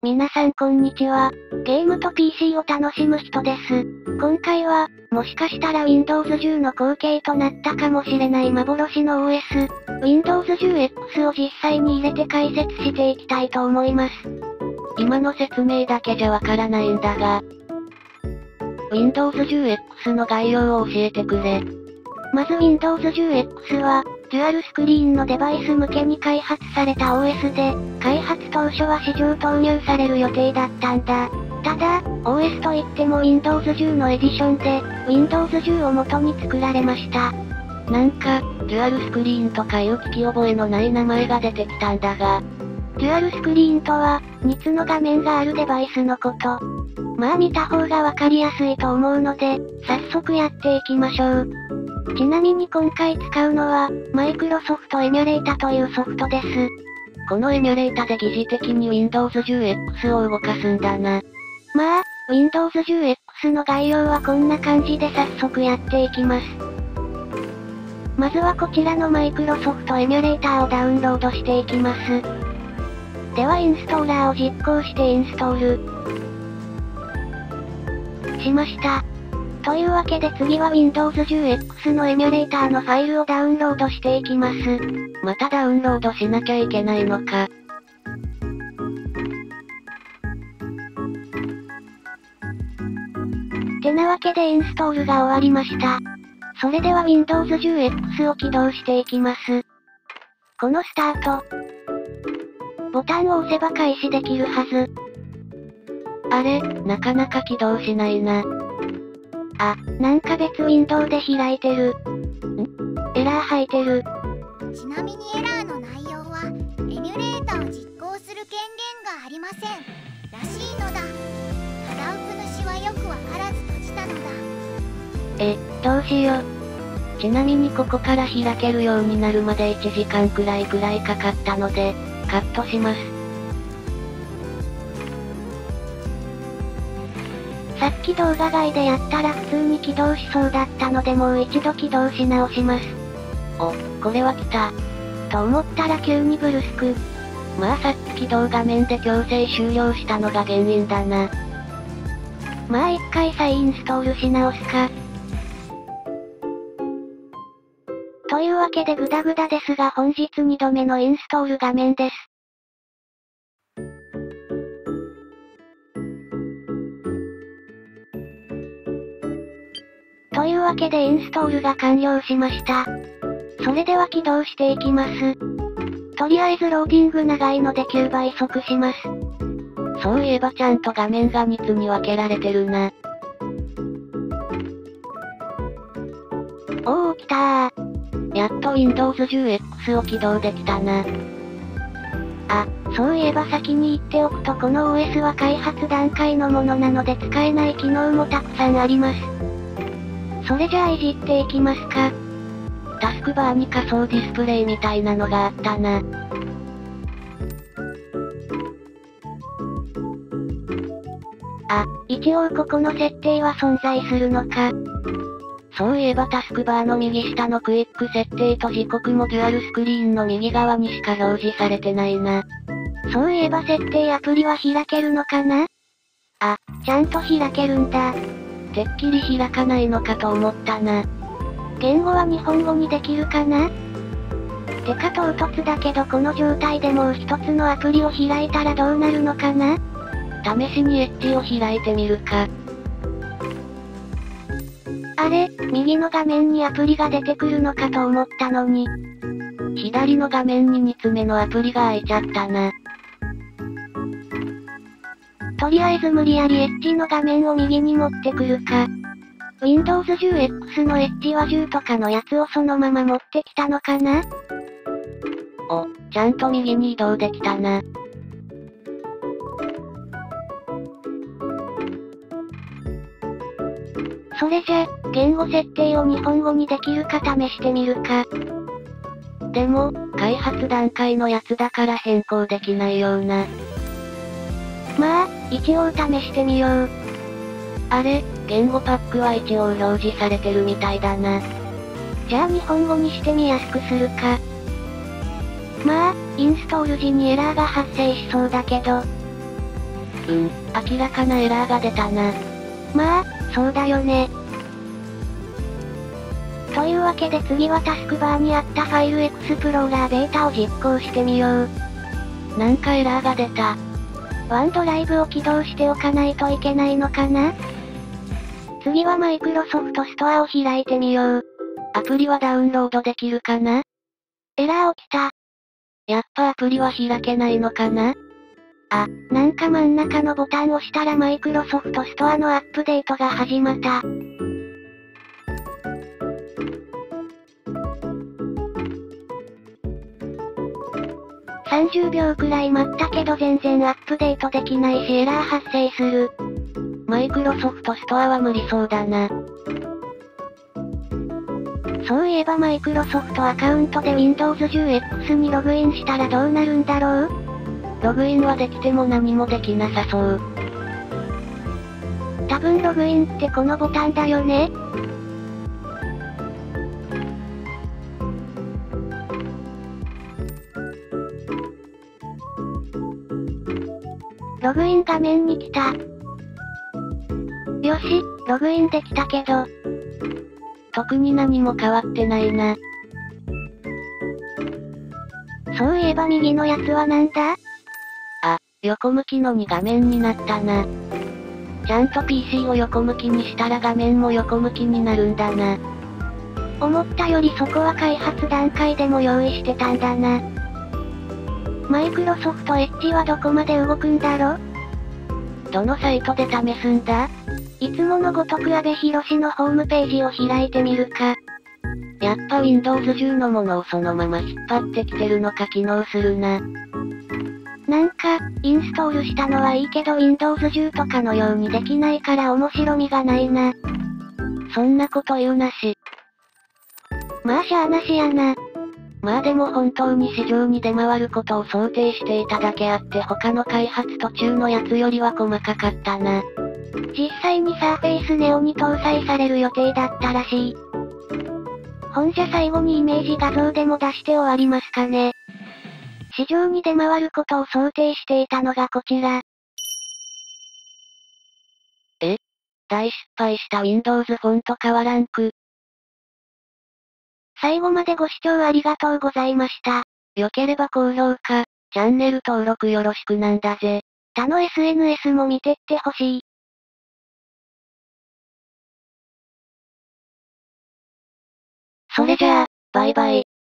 皆さんこんにちは。ゲームと PC を楽しむ人です。今回は、もしかしたら Windows 10の後継となったかもしれない幻の OS、Windows 10X を実際に入れて解説していきたいと思います。今の説明だけじゃわからないんだが、Windows 10X の概要を教えてくれ。まず Windows 10X は、デュアルスクリーンのデバイス向けに開発された OS で、開発当初は市場投入される予定だったんだ。ただ、OS といっても Windows 10のエディションで、Windows 10を元に作られました。なんか、デュアルスクリーンとかいう聞き覚えのない名前が出てきたんだが。デュアルスクリーンとは、2つの画面があるデバイスのこと。まあ見た方がわかりやすいと思うので、早速やっていきましょう。ちなみに今回使うのは、マイクロソフトエミュレータというソフトです。このエミュレータで疑似的に Windows 10X を動かすんだな。まあ、Windows 10X の概要はこんな感じで早速やっていきます。まずはこちらのマイクロソフトエミュレーターをダウンロードしていきます。ではインストーラーを実行してインストール。しました。というわけで次は Windows 10X のエミュレーターのファイルをダウンロードしていきます。またダウンロードしなきゃいけないのか。てなわけでインストールが終わりました。それでは Windows 10X を起動していきます。このスタート。ボタンを押せば開始できるはず。あれ、なかなか起動しないな。あ、なんか別ウィンドウで開いてる。ん？エラー入ってる。ちなみにエラーの内容は、エミュレータを実行する権限がありません。らしいのだ。ただ奥主はよくわからず閉じたのだ。え、どうしよう。ちなみにここから開けるようになるまで1時間くらいくらいかかったので、カットします。さっき動画外でやったら普通に起動しそうだったのでもう一度起動し直します。お、これは来た。と思ったら急にブルスク。まあさっき起動画面で強制終了したのが原因だな。まあ一回再インストールし直すか。というわけでグダグダですが本日2度目のインストール画面です。というわけでインストールが完了しました。それでは起動していきます。とりあえずローディング長いので9倍速します。そういえばちゃんと画面が2つに分けられてるな。おー来たー。やっと Windows 10X を起動できたな。あ、そういえば先に言っておくとこの OS は開発段階のものなので使えない機能もたくさんあります。それじゃあいじっていきますか。タスクバーに仮想ディスプレイみたいなのがあったな。あ、一応ここの設定は存在するのか。そういえばタスクバーの右下のクイック設定と時刻もデュアルスクリーンの右側にしか表示されてないな。そういえば設定アプリは開けるのかなあ、ちゃんと開けるんだ。てっきり開かないのかと思ったな。言語は日本語にできるかな？てか唐突だけどこの状態でもう一つのアプリを開いたらどうなるのかな？試しにエッジを開いてみるか。あれ、右の画面にアプリが出てくるのかと思ったのに。左の画面に2つ目のアプリが開いちゃったな。とりあえず無理やりエッジの画面を右に持ってくるか。Windows 10X のエッジは10とかのやつをそのまま持ってきたのかな？お、ちゃんと右に移動できたな。それじゃ、言語設定を日本語にできるか試してみるか。でも、開発段階のやつだから変更できないような。まあ、一応試してみよう。あれ、言語パックは一応表示されてるみたいだな。じゃあ日本語にしてみやすくするか。まあ、インストール時にエラーが発生しそうだけど。うん、明らかなエラーが出たな。まあ、そうだよね。というわけで次はタスクバーにあったファイルエクスプローラーベータを実行してみよう。なんかエラーが出た。ワンドライブを起動しておかないといけないのかな？次はマイクロソフトストアを開いてみよう。アプリはダウンロードできるかな？エラー起きた。やっぱアプリは開けないのかな？あ、なんか真ん中のボタンを押したらマイクロソフトストアのアップデートが始まった。30秒くらい待ったけど全然アップデートできないしエラー発生する。マイクロソフトストアは無理そうだな。そういえばマイクロソフトアカウントで Windows 10X にログインしたらどうなるんだろう？ログインはできても何もできなさそう。多分ログインってこのボタンだよねログイン画面に来た。よし、ログインできたけど。特に何も変わってないな。そういえば右のやつはなんだ？あ、横向きの2画面になったな。ちゃんと PC を横向きにしたら画面も横向きになるんだな。思ったよりそこは開発段階でも用意してたんだな。マイクロソフトエッジはどこまで動くんだろどのサイトで試すんだ？いつものごとく安部博のホームページを開いてみるか。やっぱ Windows 10のものをそのまま引っ張ってきてるのか機能するな。なんか、インストールしたのはいいけど Windows 10とかのようにできないから面白みがないな。そんなこと言うなし。まあしゃあなしやな。まあでも本当に市場に出回ることを想定していただけあって他の開発途中のやつよりは細かかったな。実際にサーフェイスネオに搭載される予定だったらしい。ほんじゃ最後にイメージ画像でも出して終わりますかね。市場に出回ることを想定していたのがこちら。え？大失敗した Windows フォント変わらんく。最後までご視聴ありがとうございました。良ければ高評価、チャンネル登録よろしくなんだぜ。他の SNS も見てってほしい。それじゃあ、バイバイ。